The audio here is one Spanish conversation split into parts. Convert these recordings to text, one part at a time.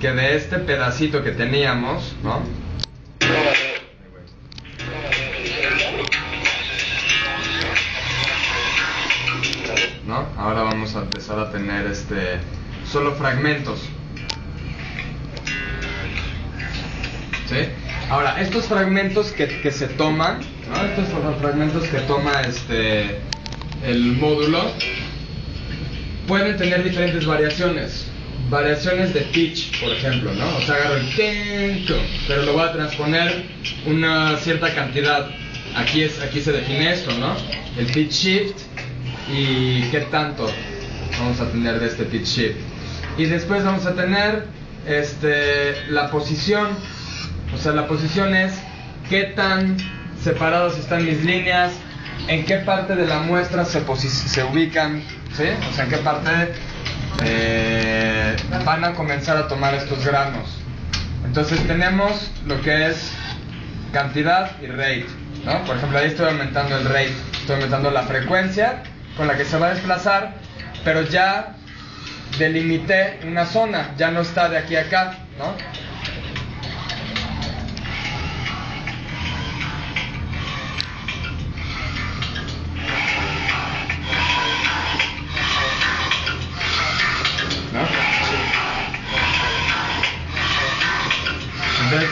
que de este pedacito que teníamos, ¿no? ¿No? Ahora vamos a empezar a tener este solo fragmentos. ¿Sí? Ahora, estos fragmentos que, que se toman, ¿no? Estos fragmentos que toma este el módulo pueden tener diferentes variaciones. Variaciones de pitch, por ejemplo, ¿no? O sea, agarro el ten, tum, pero lo voy a transponer una cierta cantidad. Aquí, es, aquí se define esto, ¿no? El pitch shift y qué tanto vamos a tener de este pitch shift. Y después vamos a tener este, la posición. O sea, la posición es qué tan separados están mis líneas, en qué parte de la muestra se, se ubican, ¿sí? O sea, en qué parte eh, van a comenzar a tomar estos granos. Entonces tenemos lo que es cantidad y rate, ¿no? Por ejemplo, ahí estoy aumentando el rate, estoy aumentando la frecuencia con la que se va a desplazar, pero ya delimité una zona, ya no está de aquí a acá, ¿no? Entonces,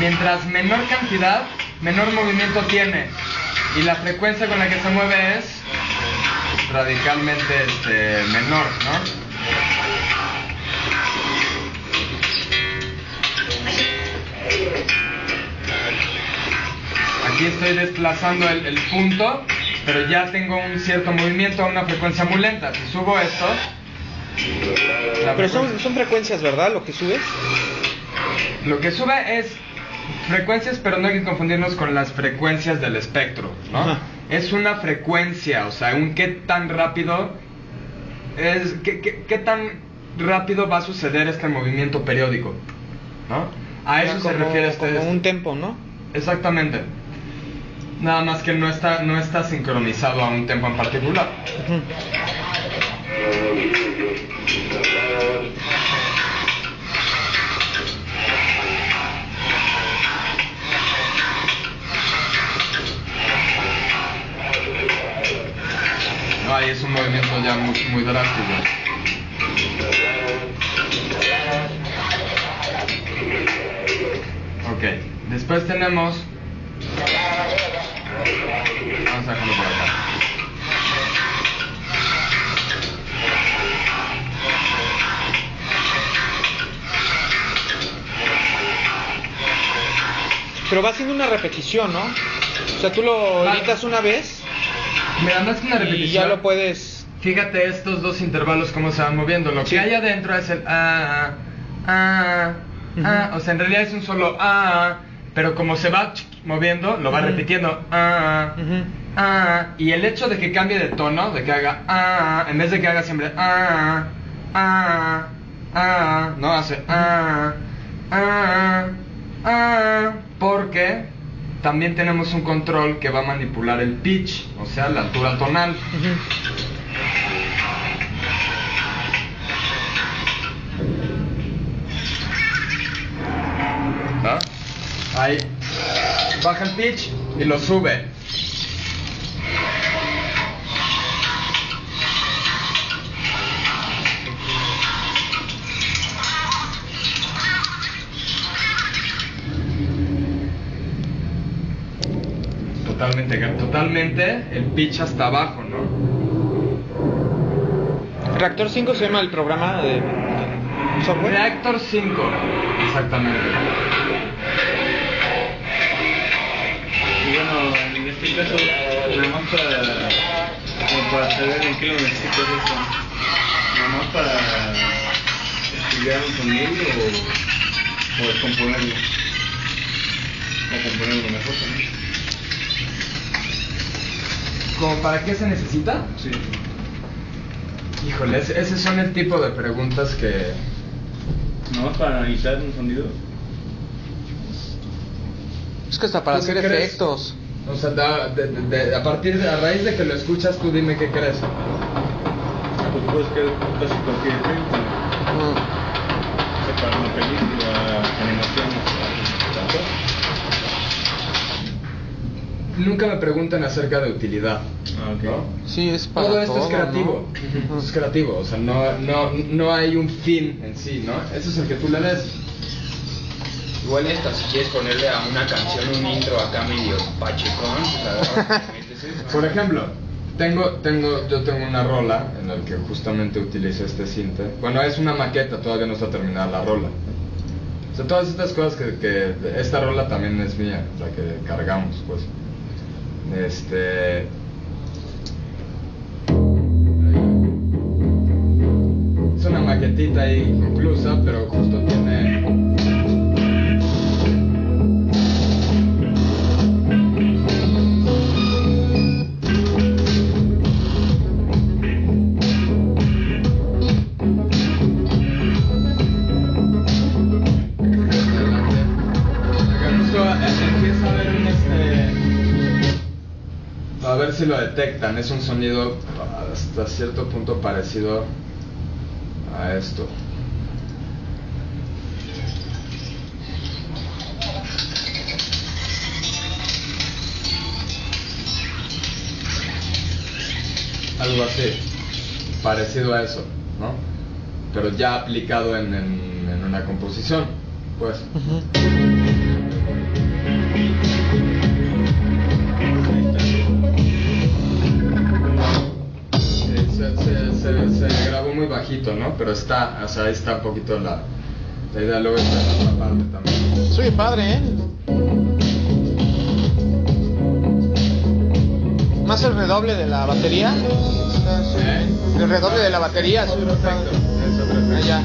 mientras menor cantidad, menor movimiento tiene. Y la frecuencia con la que se mueve es radicalmente este, menor, ¿no? Aquí estoy desplazando el, el punto, pero ya tengo un cierto movimiento a una frecuencia muy lenta. Si subo esto, Pero son, son frecuencias, ¿verdad? Lo que subes. Lo que sube es frecuencias, pero no hay que confundirnos con las frecuencias del espectro, ¿no? Ajá. Es una frecuencia, o sea, un qué tan rápido es, qué, qué- qué tan rápido va a suceder este movimiento periódico, ¿no? A eso se refiere este, como un tempo, ¿no? Exactamente. Nada más que no está, no está sincronizado a un tiempo en particular. Muy, drástico. Ok, después tenemos... Vamos a dejarlo por acá. Pero va haciendo una repetición, ¿no? O sea, tú lo editas una vez Mira, no es que una y repetición. ya lo puedes. Fíjate estos dos intervalos cómo se van moviendo. Lo Sí. que hay adentro es el ah, ah, ah, Ujú. O sea, en realidad es un solo ah, pero como se va moviendo, lo va repitiendo ah, ah. Y el hecho de que cambie de tono, de que haga ah, en vez de que haga siempre ah, ah, ah, no hace ah, ah, ah, porque también tenemos un control que va a manipular el pitch, o sea, la altura tonal. ¿No? Ahí baja el pitch y lo sube. Totalmente, totalmente el pitch hasta abajo, ¿no? Reactor 5 se llama el programa de software. Reactor 5, exactamente. Y bueno, en este caso, nada más para, como para saber en qué lo necesito eso. Nada más para estudiar un sonido o, o descomponerlo. O componerlo mejor también. ¿Como para qué se necesita? Sí. Híjole, ese, ese son el tipo de preguntas que... Más para analizar un sonido. Es que hasta para ¿Tú qué hacer efectos. O sea, da- de- de- de- a partir de, a raíz de que lo escuchas, tú dime qué crees. Pues puedes que casi cualquier efecto. Ujú. para una película, animación, tanto. Nunca me preguntan acerca de utilidad. Ah. ¿no? Sí, es para Todo esto todo, es creativo. ¿no? Es creativo, o sea, no, no, no hay un fin en sí, ¿no? Ese es el que tú le des. Igual esta, si quieres ponerle a una canción un intro acá medio pachecón, pues eso. Por ejemplo, tengo, tengo, yo tengo una rola en la que justamente utilizo este cinte. Bueno, es una maqueta, todavía no está terminada la rola. O sea, todas estas cosas que, que esta rola también es mía, la que cargamos, pues. Este. Es una maquetita ahí inconclusa, pero justo tiene. Si lo detectan. Es un sonido hasta cierto punto parecido a esto. Algo así, parecido a eso, ¿no? Pero ya aplicado en, en- una composición, pues. Se, se, se, se grabó muy bajito, ¿no? Pero está, o sea, ahí está un poquito la, la idea, luego está en otra parte también. Soy padre, ¿eh? Más el redoble de la batería. ¿Eh? El redoble de la batería. Es sí, otro efecto, es otro efecto. Ah, ya.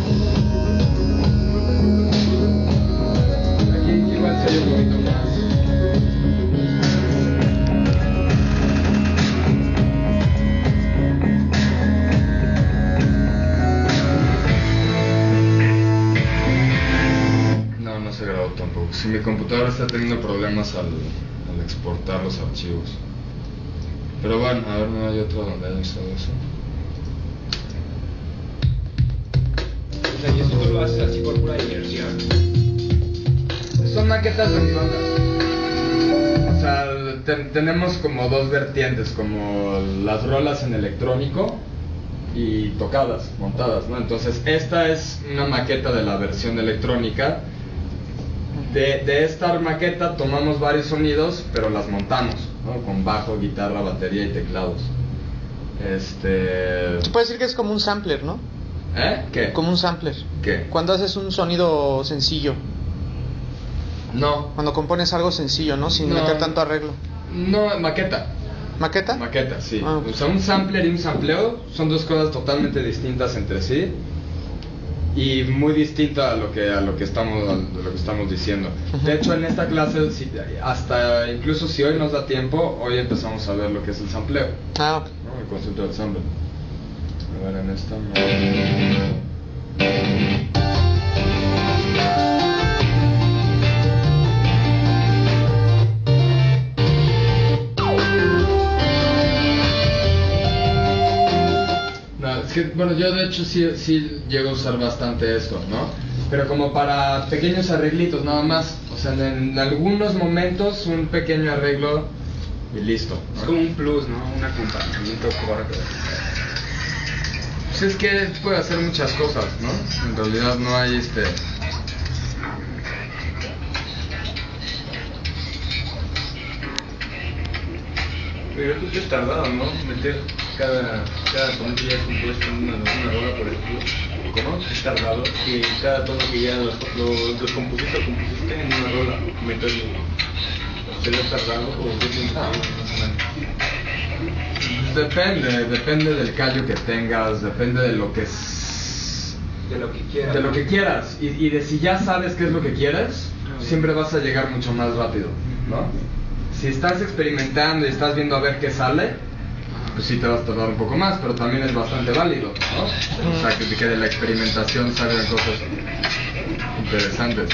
Aquí igual se oye un poquito computadora está teniendo problemas al, al exportar los archivos. Pero bueno, a ver, no hay otro donde haya usado eso. O sea, y eso tú lo haces así por pura diversión. Son maquetas de. O sea, ten- tenemos como dos vertientes, como las rolas en electrónico y tocadas, montadas, ¿no? Entonces, esta es una maqueta de la versión electrónica. De, de esta maqueta tomamos varios sonidos, pero las montamos, ¿no? Con bajo, guitarra, batería y teclados. Este... Se puede decir que es como un sampler, ¿no? ¿Eh? ¿Qué? Como un sampler. ¿Qué? Cuando haces un sonido sencillo. No. Cuando compones algo sencillo, ¿no? Sin No. meter tanto arreglo. No, maqueta. ¿Maqueta? Maqueta, sí. Ah. O sea, un sampler y un sampleo son dos cosas totalmente distintas entre sí y muy distinta a lo que a lo que estamos a lo que estamos diciendo. De hecho, en esta clase si- hasta incluso si hoy nos da tiempo, hoy empezamos a ver lo que es el sampleo, Ah. El concepto del sample. A ver en esta que, bueno, yo de hecho sí, sí llego a usar bastante esto, ¿no? Pero como para pequeños arreglitos nada más. O sea, en, en algunos momentos un pequeño arreglo y listo. ¿no? Es como un plus, ¿no? Un acompañamiento corto. Pues es que puede hacer muchas cosas, ¿no? En realidad no hay este... Pero tú te has tardado, ¿no? Meter cada, cada tono que ya has compuesto en una, una rola, por ejemplo. ¿Cómo? Has tardado que cada tono que ya los, los, los compusiste o compusiste en una rola, meterlo. ¿Te lo has tardado o qué Ah. Depende, depende del callo que tengas, depende de lo que es... De lo que quieras. De lo que quieras y, y de si ya sabes qué es lo que quieres, siempre vas a llegar mucho más rápido, ¿no? Si estás experimentando y estás viendo a ver qué sale, pues sí te vas a tardar un poco más, pero también es bastante válido, ¿no? O sea, que, de la experimentación salgan cosas interesantes.